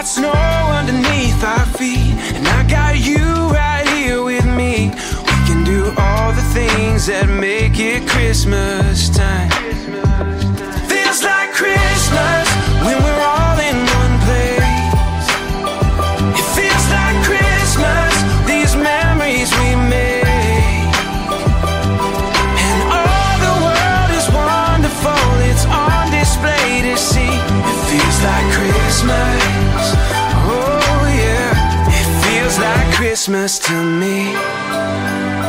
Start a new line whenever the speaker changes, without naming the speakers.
got snow underneath our feet, and I got you right here with me. We can do all the things that make it Christmas time. Christmas to me.